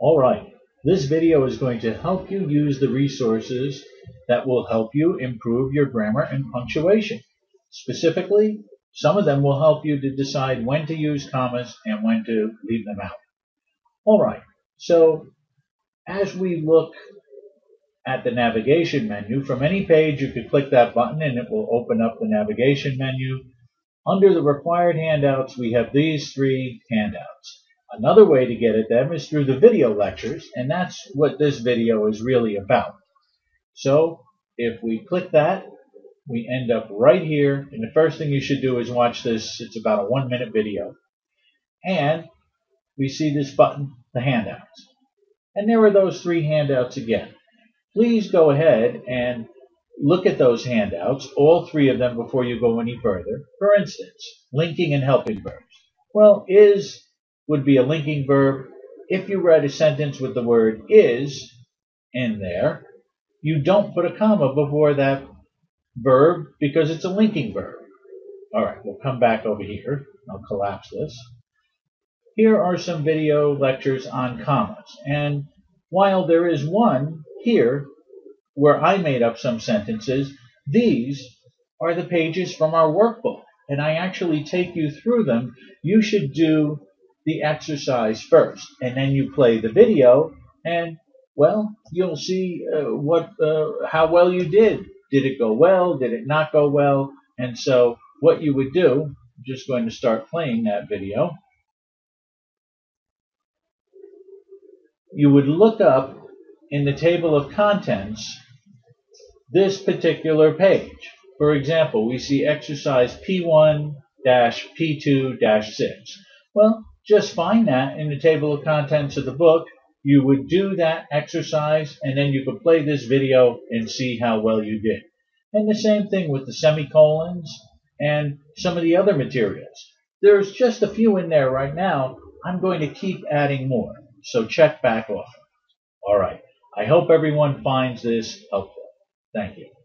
All right, this video is going to help you use the resources that will help you improve your grammar and punctuation. Specifically, some of them will help you to decide when to use commas and when to leave them out. All right, so as we look at the navigation menu, from any page you could click that button and it will open up the navigation menu. Under the required handouts, we have these three handouts. Another way to get at them is through the video lectures, and that's what this video is really about. So if we click that, we end up right here, and the first thing you should do is watch this. It's about a one minute video. And we see this button, the handouts. And there are those three handouts again. Please go ahead and look at those handouts, all three of them, before you go any further. For instance, linking and helping verbs. Well, is would be a linking verb. If you write a sentence with the word is in there, you don't put a comma before that verb because it's a linking verb. All right, we'll come back over here. I'll collapse this. Here are some video lectures on commas. And while there is one here where I made up some sentences, these are the pages from our workbook. And I actually take you through them. You should do the exercise first, and then you play the video, and well, you'll see uh, what uh, how well you did. Did it go well? Did it not go well? And so, what you would do, I'm just going to start playing that video. You would look up in the table of contents this particular page. For example, we see exercise P1-P2-6. Well, just find that in the table of contents of the book. You would do that exercise and then you could play this video and see how well you did. And the same thing with the semicolons and some of the other materials. There's just a few in there right now. I'm going to keep adding more. So check back often. All right. I hope everyone finds this helpful. Thank you.